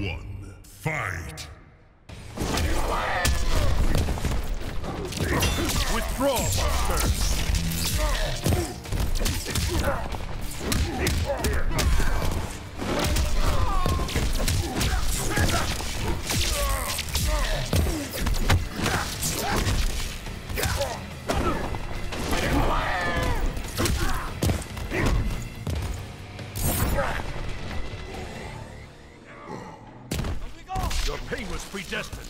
one. Fight! Withdraw, monster! Your pain was predestined.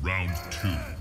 Round two.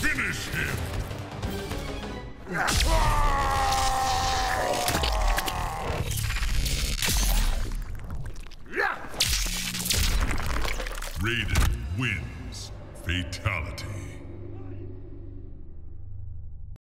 Finish him! Raiden wins. Fatality.